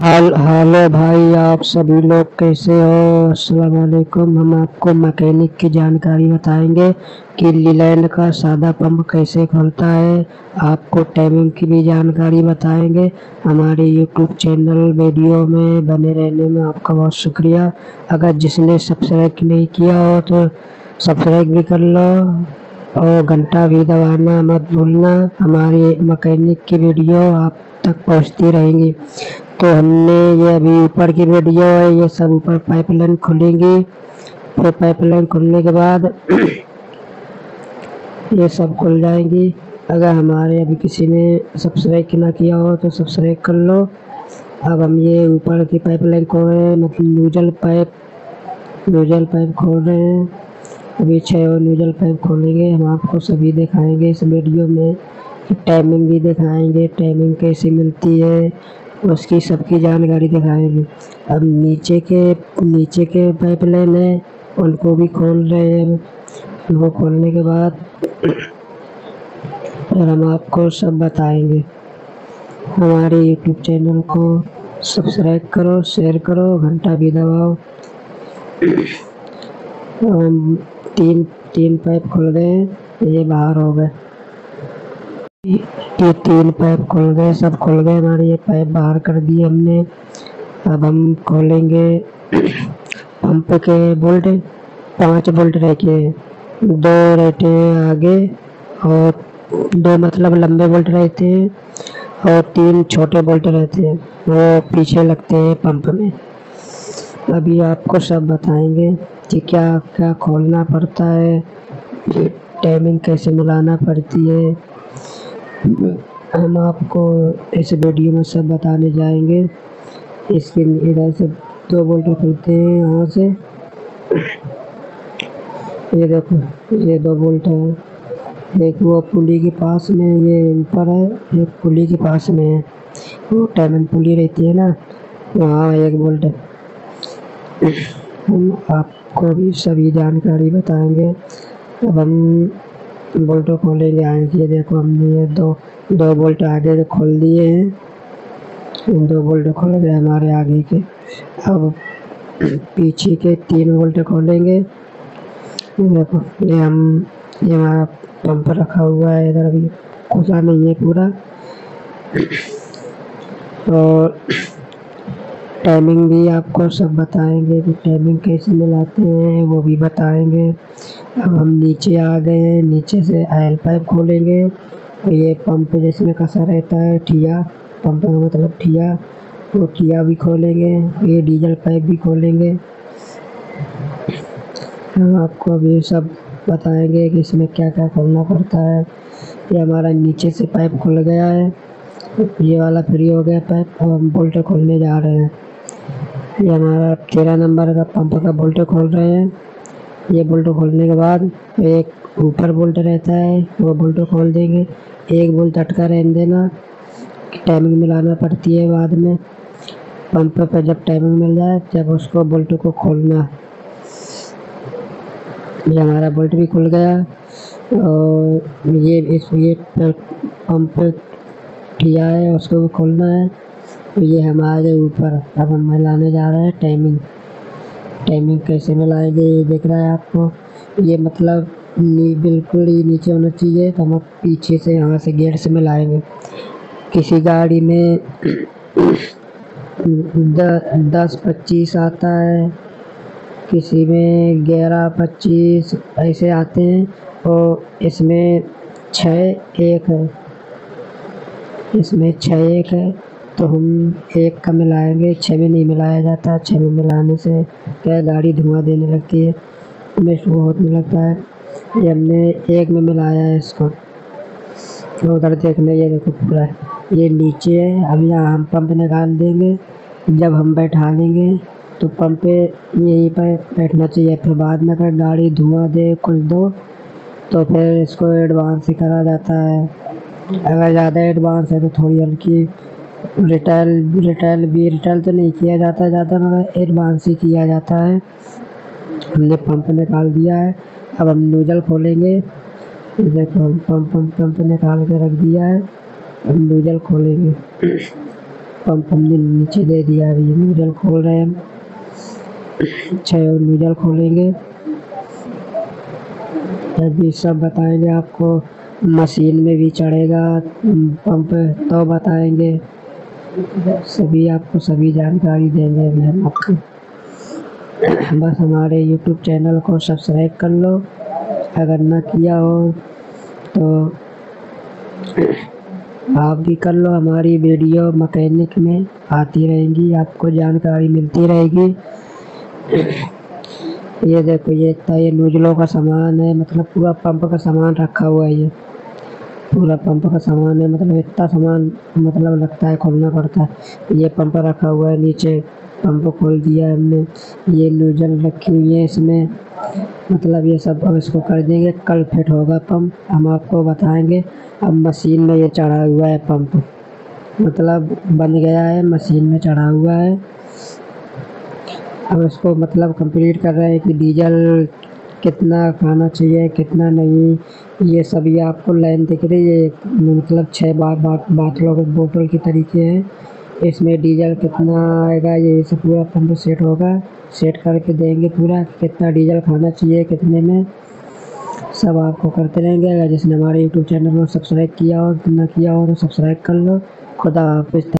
हाल, hello भाई, आप सभी लोग कैसे हो? अस्सलाम वालेकुम। हम आपको मैकेनिक की जानकारी बताएँगे कि लीलैंड का सादा पंप कैसे खुलता है। आपको टाइमिंग की भी जानकारी बताएँगे। हमारे यूट्यूब चैनल वीडियो में बने रहने में आपका बहुत शुक्रिया। अगर जिसने सब्सक्राइब नहीं किया हो तो सब्सक्राइब भी कर लो और घंटा भी दबाना मत भूलना। हमारी मैकेनिक की वीडियो आप तक पहुँचती रहेंगी। तो हमने ये अभी ऊपर की वीडियो है, ये सब ऊपर पाइपलाइन खुलेंगी। फिर पाइपलाइन खुलने के बाद ये सब खुल जाएँगी। अगर हमारे अभी किसी ने सब्सक्राइब ना किया हो तो सब्सक्राइब कर लो। अब हम ये ऊपर की पाइपलाइन खोल रहे हैं मतलब न्यूजल पाइप न्यूजल पाइप खोल रहे हैं। अभी छः और न्यूजल पाइप खोलेंगे, हम आपको सभी दिखाएँगे इस वीडियो में। टाइमिंग भी दिखाएँगे टाइमिंग कैसी मिलती है उसकी सबकी जानकारी दिखाएँगे। अब नीचे के नीचे के पाइपलाइन है, उनको भी खोल रहे हैं उनको खोलने के बाद फिर हम आपको सब बताएँगे। हमारे यूट्यूब चैनल को सब्सक्राइब करो शेयर करो, घंटा भी दबाओ। हम तीन तीन पाइप खोल गए ये बाहर हो गए। ये तीन पाइप खुल गए, सब खुल गए हमारे, ये पाइप बाहर कर दिए हमने। अब हम खोलेंगे पंप के बोल्ट, पाँच बोल्ट रखे दो रहते हैं आगे और दो मतलब लंबे बोल्ट रहते हैं और तीन छोटे बोल्ट रहते हैं, वो पीछे लगते हैं पंप में। अभी आपको सब बताएँगे कि क्या क्या खोलना पड़ता है टाइमिंग कैसे मिलाना पड़ती है। हम आपको इस वीडियो में सब बताने जाएँगे। इसके इधर से दो बोल्ट खुलते हैं यहाँ से। ये देखो, ये दो बोल्ट है। एक वो पुली के पास में, ये ऊपर है, एक पुली के पास में है। वो टाइमिंग पुली रहती है ना? वहाँ एक बोल्ट। हम आपको भी सभी जानकारी बताएँगे। अब हम बोल्टो खोलेंगे आगे देखो हमने ये दो दो बोल्ट आगे खोल दिए हैं। दो बोल्ट खोल गए हमारे आगे के। अब पीछे के तीन बोल्ट खोलेंगे। देखो, ये हम, ये हमारा पंप रखा हुआ है इधर अभी, खुला नहीं है पूरा। और टाइमिंग भी आपको सब बताएँगे कि टाइमिंग कैसे मिलाते हैं, वो भी बताएँगे। अब हम नीचे आ गए हैं, नीचे से आयल पाइप खोलेंगे। और ये पंप जिसमें कसा रहता है, ठिया पंप का मतलब ठिया, वो ठिया भी खोलेंगे, ये डीजल पाइप भी खोलेंगे। हम आपको अभी सब बताएँगे कि इसमें क्या क्या खोलना पड़ता है। ये हमारा नीचे से पाइप खुल गया है। ये वाला फ्री हो गया पाइप अब हम बोल्ट खोलने जा रहे हैं। ये हमारा तेरह नंबर का पंप का बोल्ट खोल रहे हैं। ये बोल्ट खोलने के बाद एक ऊपर बोल्ट रहता है, वो बोल्ट खोल देंगे। एक बोल्ट अटका रहने देना टाइमिंग मिलाना पड़ती है बाद में। पंप पर जब टाइमिंग मिल जाए, जब उसको बोल्ट को खोलना। ये हमारा बोल्ट भी खुल गया और ये इस, ये पंप किया है, उसको भी खोलना है। ये हमारे ऊपर अब हम मिलाने जा रहे हैं टाइमिंग टाइमिंग कैसे मिलाएँगे ये देख रहा है आपको। ये मतलब नी बिल्कुल ही नीचे होना चाहिए तो हम पीछे से यहाँ से गेट से मिलाएँगे। किसी गाड़ी में द, दस पच्चीस आता है किसी में ग्यारह पच्चीस ऐसे आते हैं और इसमें छः एक है। इसमें छः एक है। तो हम एक का मिलाएँगे छः में नहीं मिलाया जाता। छः में मिलाने से क्या गाड़ी धुआँ देने लगती है। मिस वो होने लगता है। ये हमने एक में मिलाया है इसको। तो उधर देखने, ये देखो पूरा। ये नीचे है। अब यहाँ हम पंप निकाल देंगे। जब हम बैठा लेंगे तो पंप पे यहीं पर बैठना चाहिए। फिर बाद में अगर गाड़ी धुआँ दे, कुछ दो तो फिर इसको एडवांस ही करा जाता है। अगर ज़्यादा एडवांस है तो थोड़ी हल्की रिटेल रिटेल भी रिटेल तो नहीं किया जाता, ज़्यादा मगर एडवांस ही किया जाता है। हमने पंप निकाल दिया है। अब हम नूजल खोलेंगे। हम पंप पंप पंप निकाल के रख दिया है। अब नूजल खोलेंगे। पंप हमने नीचे दे दिया अभी नूजल खोल रहे हैं हम। और नूजल खोलेंगे। अभी सब बताएँगे आपको। मशीन में भी चढ़ेगा। पंप तो बताएँगे। सभी आपको सभी जानकारी देंगे अभी हम आपको बस हमारे यूट्यूब चैनल को सब्सक्राइब कर लो। अगर ना किया हो तो आप भी कर लो। हमारी वीडियो मकैनिक में आती रहेंगी, आपको जानकारी मिलती रहेगी। ये देखो, ये इतना ये नूजलों का सामान है मतलब पूरा पंप का सामान रखा हुआ है ये। पूरा पंप का सामान है मतलब इतना सामान मतलब लगता है, खोलना पड़ता है। ये पंप रखा हुआ है, नीचे पंप खोल दिया है हमने। ये नूजल रखी हुई है इसमें। मतलब ये सब अब इसको कर देंगे। कल फिट होगा पंप, हम आपको बताएँगे। अब मशीन में ये चढ़ा हुआ है पंप। मतलब बन गया है, मशीन में चढ़ा हुआ है। अब इसको मतलब कंप्लीट कर रहे हैं कि डीजल कितना खाना चाहिए, कितना नहीं, ये सब ये आपको लाइन दिख रही है मतलब छः बार बाटलों के बोतल के तरीके हैं। इसमें डीजल कितना आएगा, ये सब पूरा पंप सेट होगा। सेट करके देंगे पूरा, कितना डीजल खाना चाहिए, कितने में, सब आपको करते रहेंगे। अगर जिसने हमारे यूट्यूब चैनल को सब्सक्राइब किया हो ना किया तो सब्सक्राइब कर लो। खुदा हाफिज़।